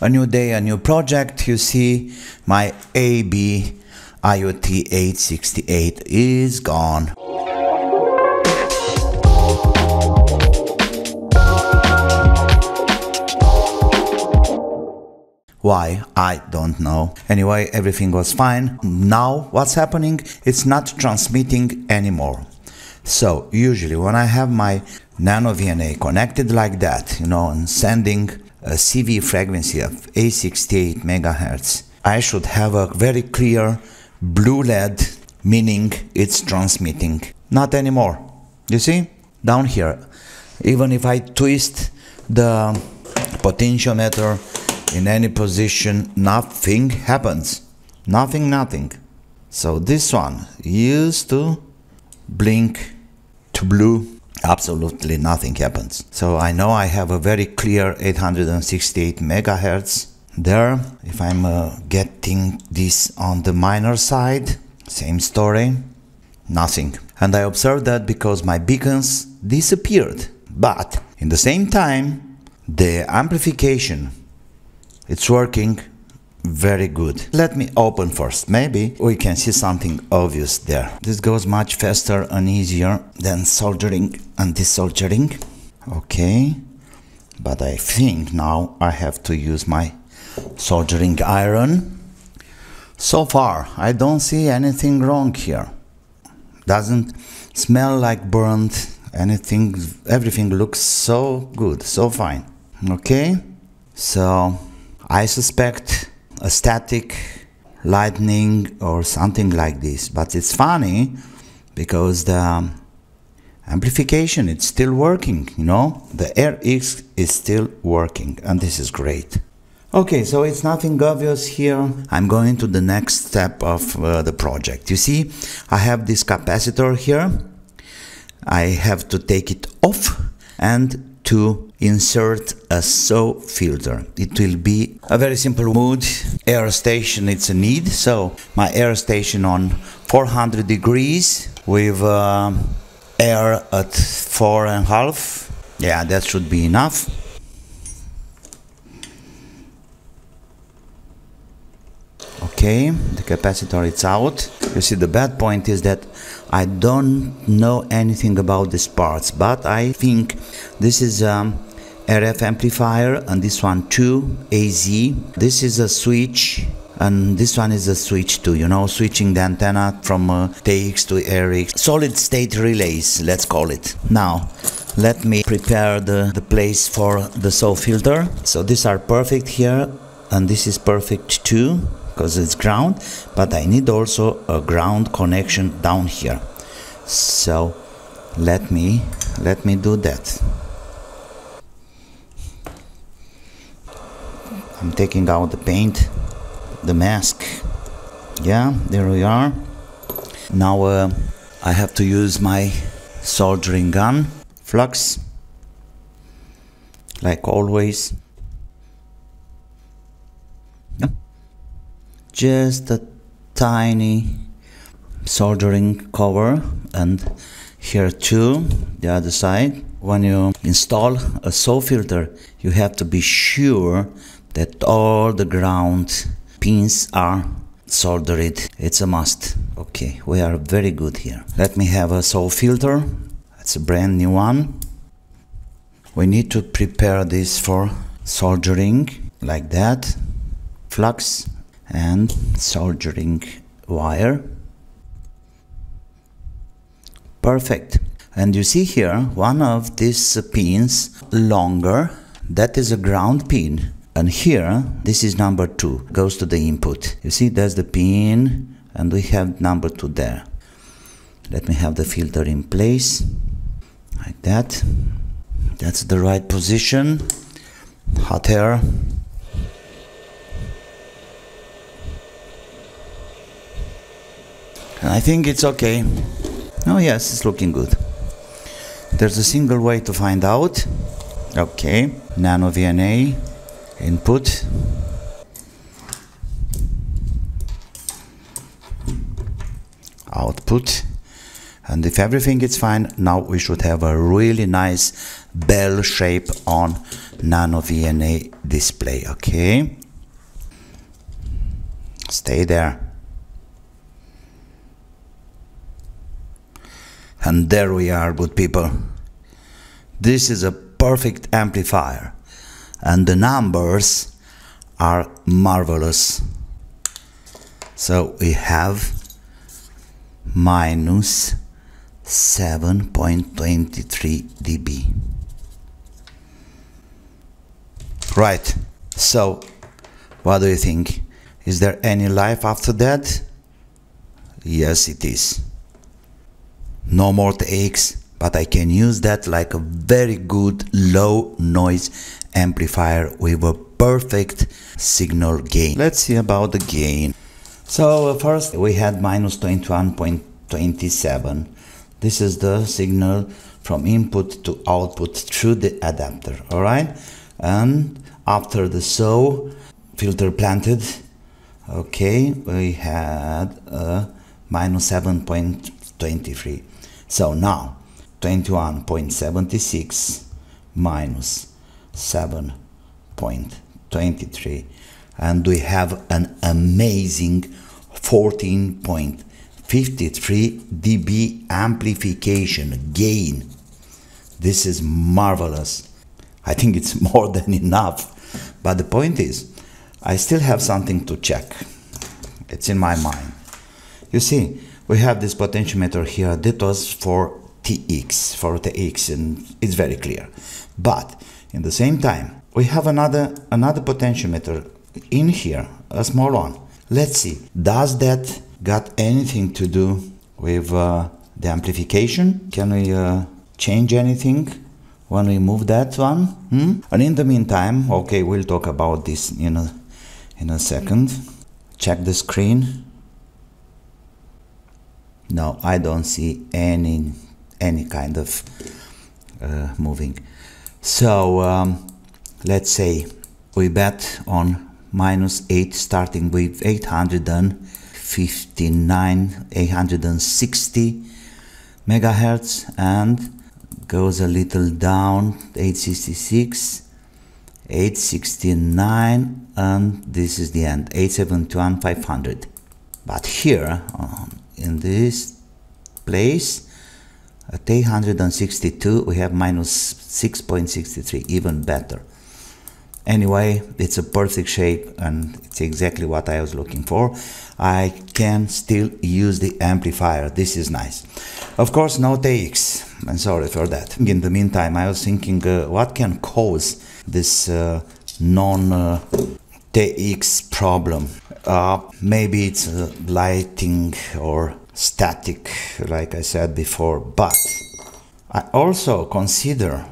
A new day, a new project. You see, my AB IoT 868 is gone. Why? I don't know. Anyway, everything was fine. Now, what's happening? It's not transmitting anymore. So, usually when I have my nano VNA connected like that, you know, and sending a CV frequency of 868 megahertz, I should have a very clear blue LED, meaning it's transmitting. Not anymore. You see? Down here. Even if I twist the potentiometer in any position, nothing happens. Nothing, nothing. So this one used to blink to blue, absolutely nothing happens. So I know I have a very clear 868 megahertz there. If I'm uh, getting this on the minor side, same story, nothing. And I observed that because my beacons disappeared. But in the same time, the amplification it's working very good. Let me open first. Maybe we can see something obvious there. This goes much faster and easier than soldering and desoldering. Okay. But I think now I have to use my soldering iron. So far, I don't see anything wrong here. Doesn't smell like burnt anything. Everything looks so good, so fine. Okay. So I suspect a static lightning or something like this. But it's funny because the amplification it's still working, you know? The RX is still working and this is great. Okay, so it's nothing obvious here. I'm going to the next step of uh, the project. You see, I have this capacitor here. I have to take it off and to insert a SAW filter. It will be a very simple mod. Air station, it's a need. So my air station on 400 degrees with uh, air at four and a half. Yeah, that should be enough. Okay, the capacitor is out. You see the bad point is that I don't know anything about these parts, but I think this is a RF amplifier and this one too, AZ. This is a switch and this one is a switch too, you know, switching the antenna from uh, TX to RX. Solid state relays, let's call it. Now, let me prepare the, the place for the SAW filter. So these are perfect here and this is perfect too because it's ground but I need also a ground connection down here. So let me let me do that. I'm taking out the paint the mask. Yeah there we are. Now uh, I have to use my soldering gun flux like always just a tiny soldering cover. And here too the other side. When you install a SAW filter you have to be sure that all the ground pins are soldered. It's a must. Okay we are very good here. Let me have a SAW filter. It's a brand new one. We need to prepare this for soldering like that. Flux and soldering wire. Perfect. And you see here one of these pins longer. That is a ground pin. And here this is number two goes to the input. You see there's the pin and we have number two there. Let me have the filter in place like that. That's the right position. Hot air I think it's okay. Oh yes, it's looking good. There's a single way to find out. Okay, nano VNA input. Output. And if everything is fine, now we should have a really nice bell shape on nano VNA display, okay? Stay there. And there we are, good people. This is a perfect amplifier. And the numbers are marvelous. So we have minus 7.23 dB. Right, so what do you think? Is there any life after that? Yes, it is. No more TX, but I can use that like a very good low noise amplifier with a perfect signal gain. Let's see about the gain. So uh, first we had minus 21.27. This is the signal from input to output through the adapter, alright? And after the saw filter planted, okay, we had a minus 7.23. So now 21.76 minus 7.23 and we have an amazing 14.53 dB amplification gain. This is marvelous. I think it's more than enough. But the point is, I still have something to check. It's in my mind. You see, we have this potentiometer here that was for TX, for TX, and it's very clear. But in the same time, we have another another potentiometer in here, a small one. Let's see, does that got anything to do with uh, the amplification? Can we uh, change anything when we move that one? Hmm? And in the meantime, okay, we'll talk about this in a, in a second. Check the screen. No, I don't see any any kind of uh, moving. So um, let's say we bet on minus 8 starting with 859 860 megahertz and goes a little down 866 869 and this is the end 871 500 but here um, in this place at 862 we have minus 6.63 even better Anyway, it's a perfect shape and it's exactly what I was looking for. I can still use the amplifier. This is nice. Of course, no TX I'm sorry for that. In the meantime, I was thinking uh, what can cause this uh, non uh, TX problem. Uh, maybe it's uh, lighting or static, like I said before, but I also consider,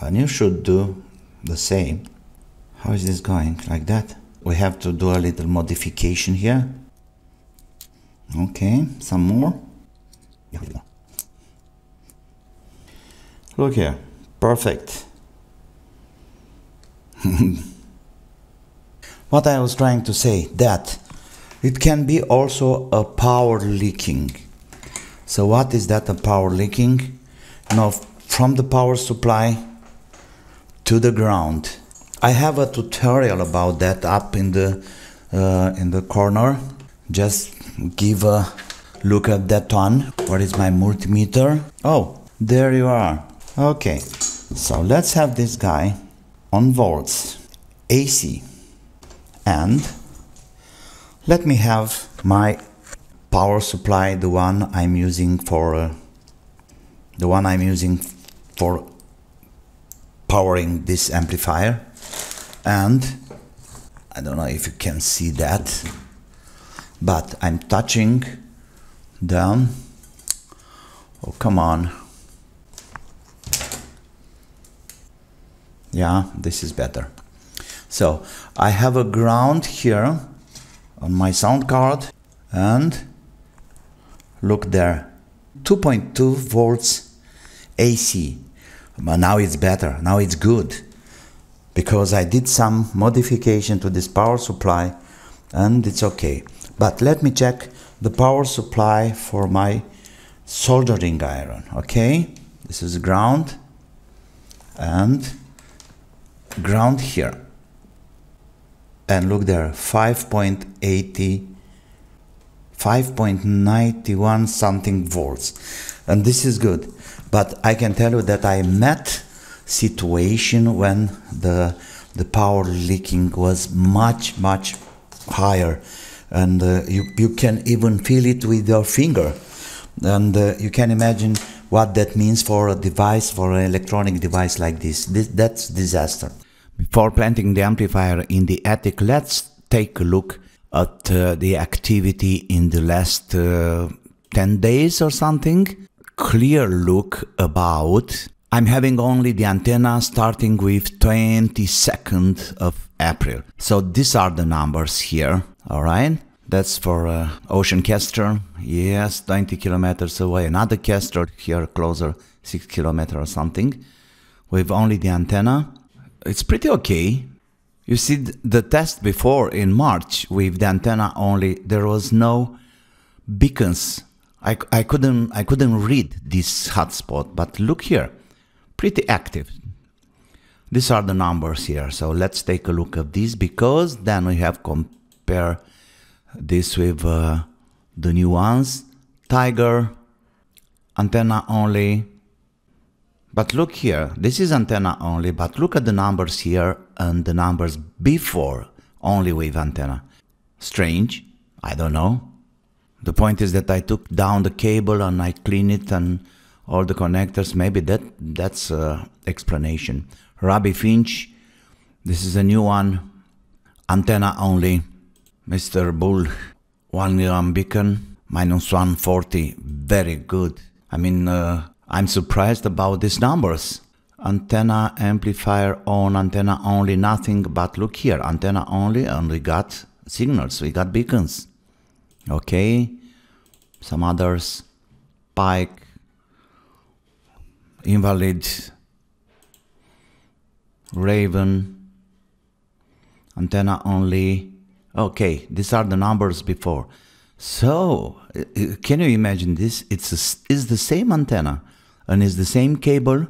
and you should do the same, how is this going? Like that? We have to do a little modification here. Okay, some more. Look here, perfect. what I was trying to say, that it can be also a power leaking. So what is that a power leaking? Now from the power supply to the ground I have a tutorial about that up in the uh, in the corner. Just give a look at that one. What is my multimeter? Oh, there you are. Okay, so let's have this guy on volts AC and let me have my power supply, the one I'm using for uh, the one I'm using for powering this amplifier. And I don't know if you can see that but I'm touching down oh come on. Yeah this is better so I have a ground here on my sound card and look there 2.2 volts AC but now it's better now it's good because I did some modification to this power supply and it's okay. But let me check the power supply for my soldering iron, okay? This is ground and ground here and look there 5.80 5.91 something volts. And this is good. But i can tell you that i met situation when the the power leaking was much much higher. And uh, you, you can even feel it with your finger. And uh, you can imagine what that means for a device for an electronic device like this, this that's disaster before planting the amplifier in the attic let's take a look at uh, the activity in the last uh, 10 days or something clear look about I'm having only the antenna starting with 22nd of April. So these are the numbers here, all right? That's for uh, Ocean Kestrel. Yes, 20 kilometers away. Another Kestrel here closer, 6 kilometers or something, with only the antenna. It's pretty okay. You see, the test before in March with the antenna only, there was no beacons. I, I couldn't I couldn't read this hotspot, but look here, pretty active. These are the numbers here. So let's take a look at this because then we have compare this with uh, the new ones. Tiger, antenna only. But look here, this is antenna only, but look at the numbers here and the numbers before only with antenna. Strange, I don't know. The point is that I took down the cable and I clean it and all the connectors. Maybe that that's uh, explanation. Robbie Finch, this is a new one, antenna only. Mr. Bull, one gram beacon, minus 140, very good. I mean, uh, I'm surprised about these numbers. Antenna amplifier on, antenna only, nothing but look here, antenna only, and we got signals, we got beacons. Okay, some others, Pike, Invalid, Raven, antenna only. Okay, these are the numbers before. So, uh, uh, can you imagine this? It's a, it's the same antenna and it's the same cable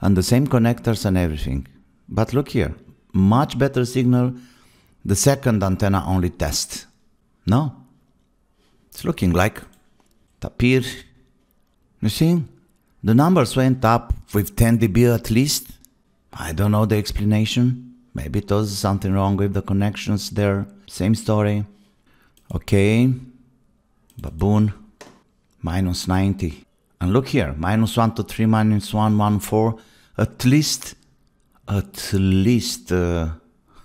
and the same connectors and everything. But look here, much better signal, the second antenna only test. No, it's looking like Tapir. You see, the numbers went up with 10 dB at least. I don't know the explanation. Maybe it was something wrong with the connections there. Same story. Okay. Baboon. Minus 90. And look here. Minus 1 to 3, minus 1, 1, 4. At least, at least uh,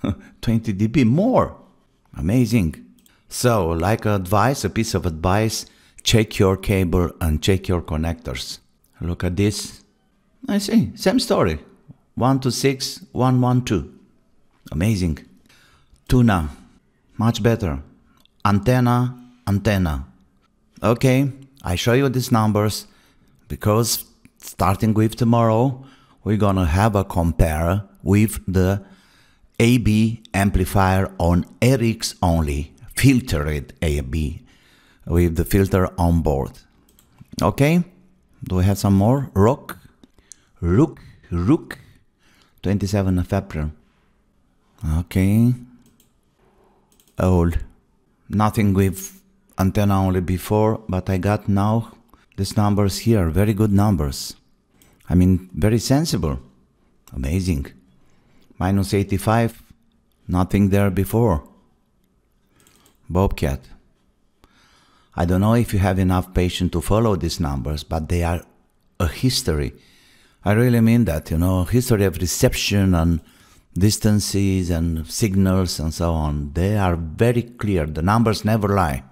20 dB more. Amazing. So, like advice, a piece of advice, check your cable and check your connectors. Look at this. I see, same story. 1 to 6, 1, 1, 2. Amazing. Tuna, much better. Antenna, antenna. Okay, I show you these numbers because starting with tomorrow, we're gonna have a compare with the AB amplifier on RX only, filtered AB with the filter on board. Okay, do we have some more? Rook, Rook, Rook, 27 of April. Okay. Old. Nothing with antenna only before, but I got now these numbers here. are Very good numbers. I mean, very sensible. Amazing. Minus 85. Nothing there before. Bobcat. I don't know if you have enough patience to follow these numbers, but they are a history. I really mean that, you know, history of reception and distances and signals and so on. They are very clear. The numbers never lie.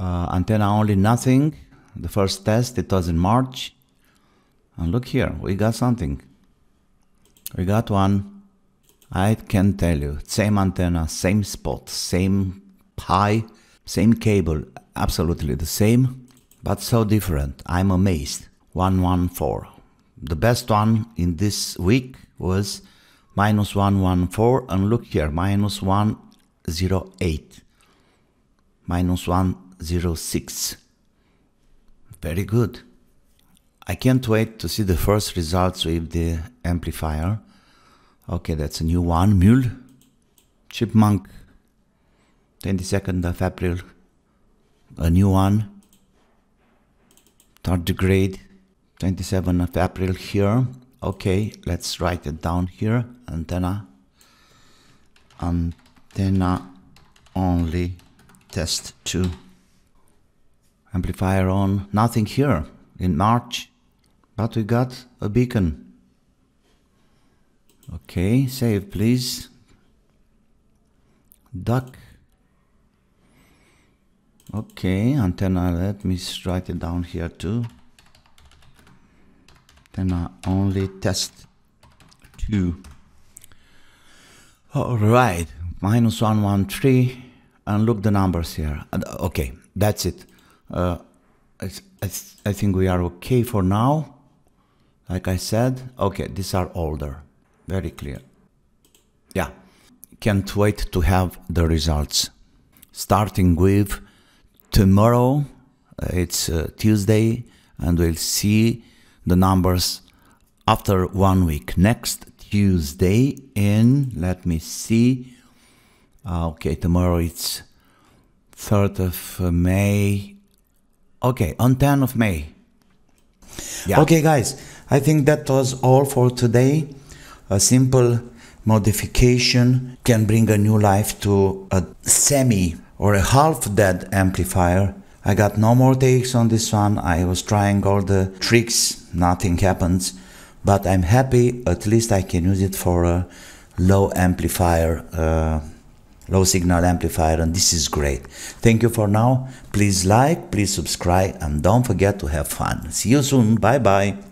Uh, antenna only nothing. The first test, it was in March. And look here, we got something. We got one. I can tell you, same antenna, same spot, same pie same cable, absolutely the same, but so different. I'm amazed. 114. The best one in this week was minus 114 and look here minus 108 minus 106 very good I can't wait to see the first results with the amplifier Okay, that's a new one. Mule. Chipmunk. 22nd of April. A new one. Tardigrade. 27th of April here. Okay, let's write it down here. Antenna. Antenna only test 2 amplifier on. Nothing here. In March but we got a beacon. Okay save please. Duck. Okay antenna let me write it down here too. Antenna only test 2 all right minus 113 and look the numbers here. Okay that's it uh, I, I, think we are okay for now. Like I said okay these are older. Very clear. Yeah. Can't wait to have the results. Starting with tomorrow uh, it's uh, Tuesday and we'll see the numbers after one week. Next Tuesday in let me see. Uh, okay tomorrow it's 3rd of uh, May Okay, on 10 of May. Yeah. Okay, guys, I think that was all for today. A simple modification can bring a new life to a semi or a half dead amplifier. I got no more TX on this one. I was trying all the tricks, nothing happens. But I'm happy, at least I can use it for a low amplifier. Uh, low signal amplifier and this is great. Thank you for now. Please like, please subscribe and don't forget to have fun. See you soon. Bye bye.